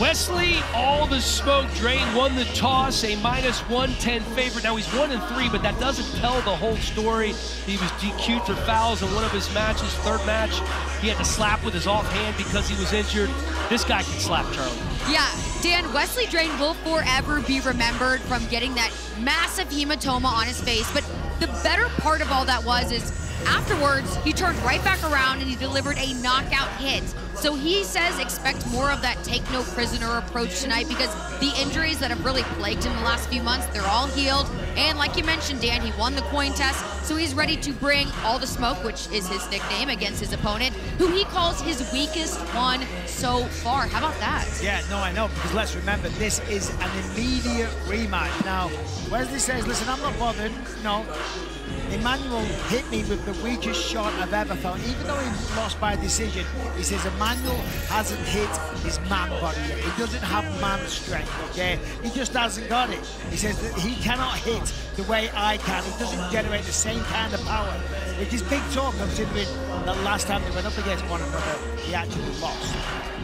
Wesley, all the smoke drain, won the toss, a minus 110 favorite. Now he's one and three, but that doesn't tell the whole story. He was DQ'd for fouls in one of his matches, third match. He had to slap with his offhand because he was injured. This guy can slap, Charlie. Yeah, Dan, Wesley Drain will forever be remembered from getting that massive hematoma on his face. But the better part of all that was is Afterwards, he turned right back around and he delivered a knockout hit. So he says expect more of that take no prisoner approach tonight because the injuries that have really plagued him the last few months, they're all healed. And like you mentioned, Dan, he won the coin test, so he's ready to bring all the smoke, which is his nickname, against his opponent, who he calls his weakest one so far. How about that? Yeah, no, I know, because let's remember, this is an immediate rematch. Now, Wesley says, listen, I'm not bothered. No, Emanuel hit me with the weakest shot I've ever felt. Even though he lost by decision, he says Emanuel hasn't hit his man body yet. He doesn't have man strength, okay? He just hasn't got it. He says that he cannot hit the way I can. He doesn't generate the same kind of power, which is big talk considering the last time they went up against one another, he actually lost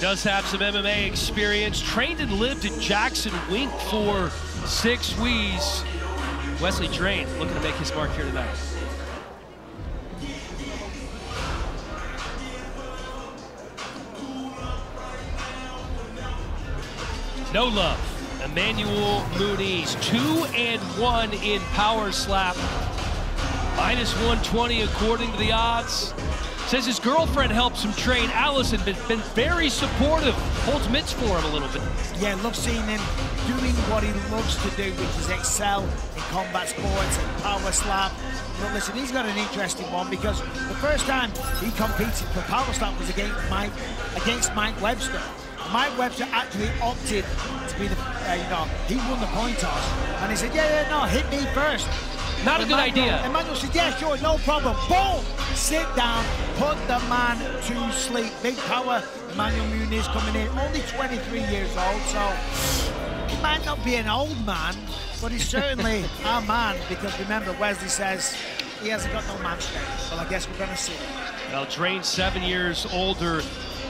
does have some MMA experience, trained and lived in Jackson Wink for six weeks. Wesley Drain looking to make his mark here tonight. No love. Emanuel Muniz, two and one in power slap. Minus 120 according to the odds. Says his girlfriend helps him train. Allison been, been very supportive. Holds mitts for him a little bit. Yeah, love seeing him doing what he loves to do, which is excel in combat sports and power slap. But listen, he's got an interesting one because the first time he competed for power slap was against Mike against Mike Webster. Mike Webster actually opted to be the, uh, you know, he won the coin toss, and he said, yeah, yeah, no, hit me first. Not a good idea. Emanuel said, yeah, sure, no problem. Boom! Sit down, put the man to sleep. Big power, Emanuel Muniz coming in, only 23 years old, so he might not be an old man, but he's certainly a man, because remember, Wesley says he hasn't got no man strength. Well, I guess we're going to see Well, Drain seven years older.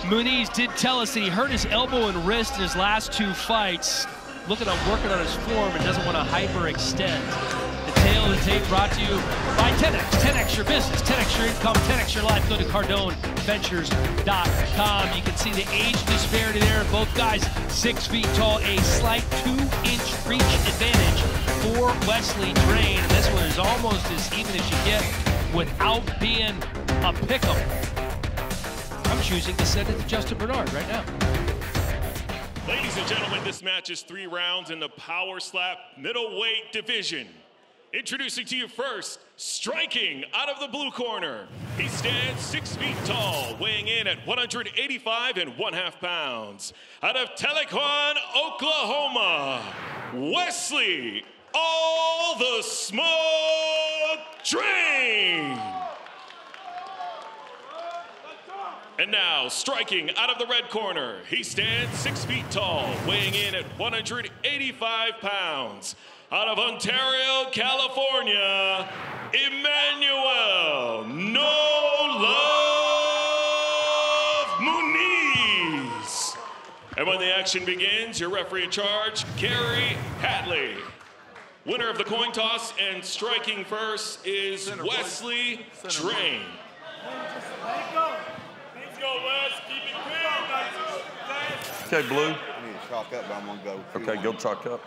Muniz did tell us that he hurt his elbow and wrist in his last two fights. Looking at working on his form and doesn't want to hyperextend. The tape brought to you by 10X. 10X your business, 10X your income, 10X your life. Go to CardoneVentures.com. You can see the age disparity there. Both guys six feet tall. A slight two-inch reach advantage for Wesley Drain. This one is almost as even as you get without being a pick'em. I'm choosing to send it to Justin Bernard right now. Ladies and gentlemen, this match is three rounds in the Power Slap middleweight division. Introducing to you first, striking out of the blue corner. He stands six feet tall, weighing in at 185 and one half pounds. Out of Tahlequah, Oklahoma, Wesley, all the smoke drain. And now, striking out of the red corner, he stands six feet tall, weighing in at 185 pounds out of Ontario, California, Emanuel No Love Muniz. And when the action begins, your referee in charge, Gary Hatley. Winner of the coin toss and striking first is Center, Wesley Drain. Let's go. Let's go, Wes. Keep it clear. Okay, Blue. I need to chalk up, but I'm going to go. Okay, go chalk up.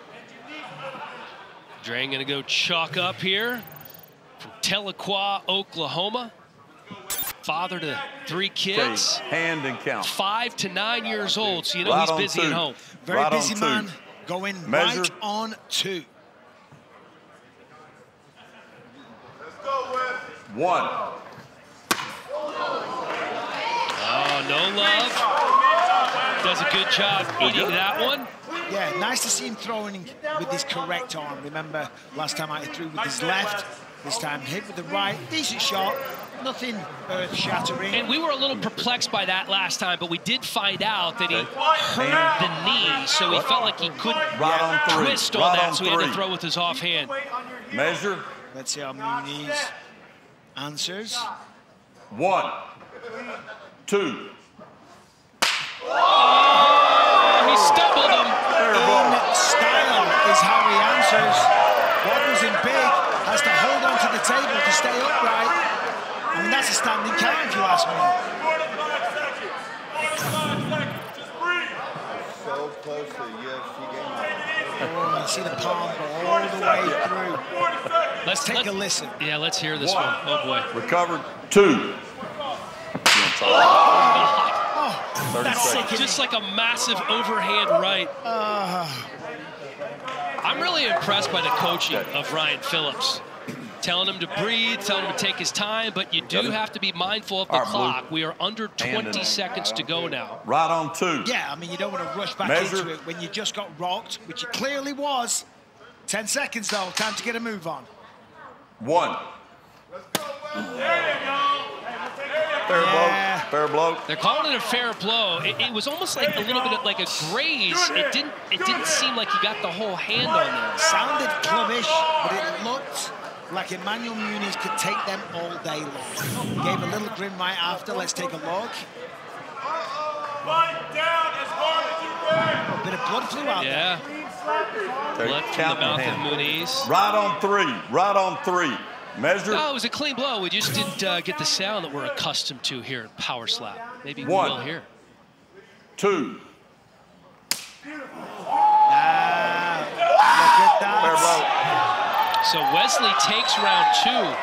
Drain gonna go chalk up here from Tahlequah, Oklahoma. Father to three kids. Okay. Hand and count. Five to nine years old, so you know right he's busy two. at home. Very right busy man, going Measure. right on two. Let's go, Wes. One. Oh, no love. Does a good job eating that one. Yeah, nice to see him throwing with his correct arm. Remember, last time I threw with his left, this time hit with the right. Decent shot, nothing earth-shattering. And we were a little perplexed by that last time, but we did find out that he hurt the knee, so he felt like he couldn't right on twist right on that, on so he had to throw with his offhand. Measure. Let's see how Muniz answers. One, two. Oh! Four to five seconds. Four to five seconds. Just breathe. So close to the UFC game. Oh, you see the palm go all the way through. Let's take let's, a listen. Yeah, let's hear this one. one. Oh, boy. Recovered. Two. Oh, oh, that's. Just like a massive overhand right. Uh. I'm really impressed by the coaching of Ryan Phillips. Telling him to breathe, telling him to take his time, but you do have to be mindful of the All right, Blue. clock. We are under 20 seconds to go now. Right on two. Yeah, I mean, you don't want to rush back Measure. into it when you just got rocked, which it clearly was. 10 seconds, though. Time to get a move on. One. There you go. Fair Yeah. blow. Fair blow. They're calling it a fair blow. It, it was almost like a little bit of like a graze. It didn't. It didn't seem like he got the whole hand on there. Sounded clubbish, but it looked like Emanuel Muniz could take them all day long. Gave a little grin right after. Let's take a look. Fight down as hard as you can. A bit of blood flew out Yeah, Okay, blood from the count in mouth of. Muniz. Right on three. Right on three. Measure. No, it was a clean blow. We just didn't uh, get the sound that we're accustomed to here at Power Slap. Maybe we One. will here. Two. there. Look at Fair that. Blow. So Wesley takes round two.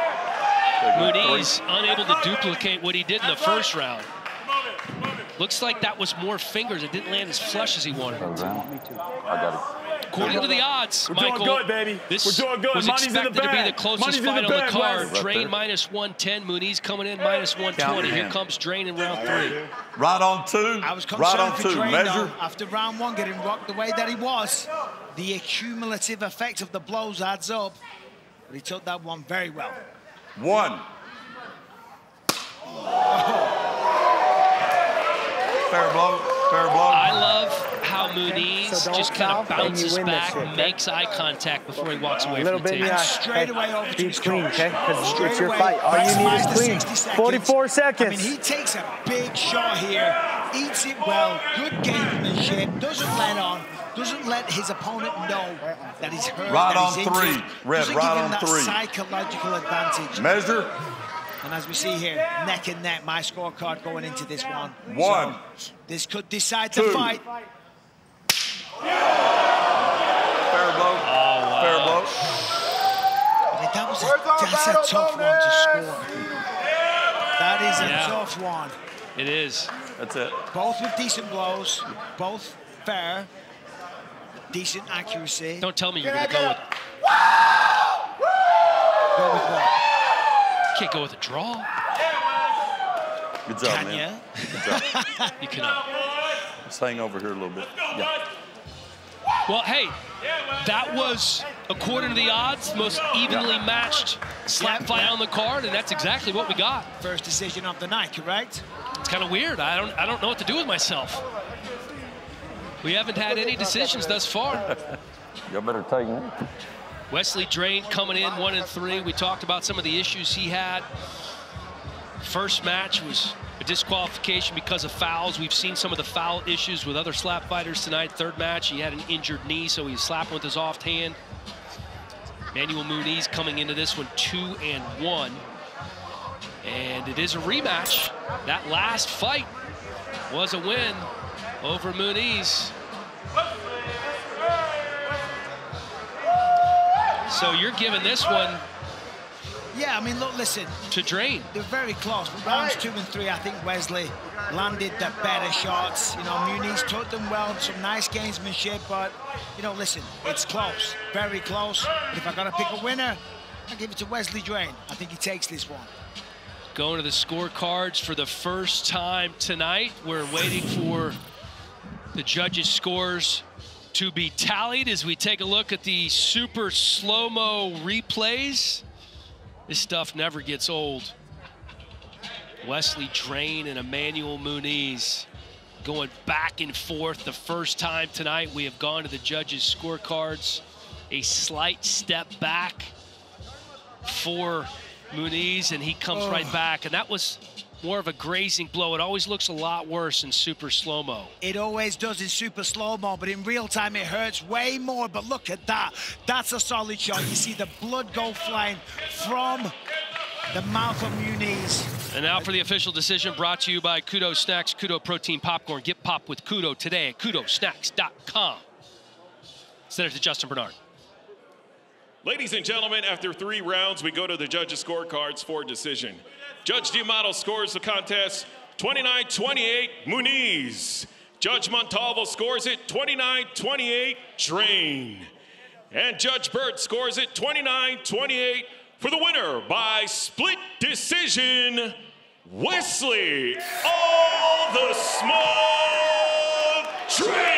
Take. Muniz unable to duplicate what he did in the first round. Looks like that was more fingers. It didn't land as flush as he wanted. I got. According to the odds, We're doing Michael, good, baby. this We're doing good. was Muniz expected to be the closest Muniz fight the on the card. Right Drain minus 110, Muniz coming in minus 120. Here comes Drain in round three. Right on two. I was right concerned on for two. Drain, Measure. though, after round one getting rocked the way that he was. The accumulative effect of the blows adds up. But he took that one very well. One. Fair blow. Fair blow. I love how Muniz So just kind of bounces back, shit, okay? makes eye contact before he walks away from the bit in table. the eye. straight away over to Be his clean, coach. okay? Because Straight it's your away, fight. All you need is the clean. 60 seconds. 44 I mean, seconds. he takes a big shot here, eats it well, good gamesmanship, doesn't let on, doesn't let his opponent know that he's hurt, Right that he's on three. injured. Red, doesn't right give him on that three. psychological advantage. Measure. And as we see here, neck and neck, my scorecard going into this one. One. So, this could decide Two. the fight. Fair blow. Oh, fair blow. I mean, that was a, that's a tough one to score. That is a Yeah. tough one. It is. That's it. Both with decent blows, both fair, decent accuracy. Don't tell me you're going to go with. Go with what? Can't go with a draw. Good job, Can man. ya? Good job. You cannot. Let's hang over here a little bit. Yeah. Well, hey, that was, according to the odds, most evenly matched slap fight yeah. on the card, and that's exactly what we got. First decision of the night, correct? It's kind of weird. I don't, I don't know what to do with myself. We haven't had any decisions thus far. Y'all better take me. Wesley Drain coming in one and three. We talked about some of the issues he had. First match was a disqualification because of fouls. We've seen some of the foul issues with other slap fighters tonight. Third match, he had an injured knee, so he's slapping with his off hand. Manuel Muniz coming into this one two and one. And it is a rematch. That last fight was a win over Muniz. So you're giving this one Yeah, I mean, look, listen, to Drain. they're very close. Rounds two and three, I think Wesley landed the better shots. You know, Muniz took them well, some nice gamesmanship, but, you know, listen, it's close, very close. But if I got to pick a winner, I give it to Wesley Drain. I think he takes this one. Going to the scorecards for the first time tonight. We're waiting for the judges' scores to be tallied as we take a look at the super slow-mo replays. This stuff never gets old. Wesley Drain and Emanuel Muniz going back and forth the first time tonight. We have gone to the judges' scorecards. A slight step back for Muniz, and he comes right back. And that was more of a grazing blow. It always looks a lot worse in super slow-mo. It always does in super slow-mo, but in real time it hurts way more. But look at that. That's a solid shot. You see the blood go flying from the mouth of Muniz. And now for the official decision brought to you by Kudo Snacks, Kudo Protein Popcorn. Get pop with Kudo today at kudosnacks.com. Send it to Justin Bernard. Ladies and gentlemen, after three rounds, we go to the judges' scorecards for decision. Judge D'Amato scores the contest 29-28 Muniz. Judge Montalvo scores it 29-28 Drain. And Judge Burt scores it 29-28 for the winner by split decision, Wesley All the Smoke Drain.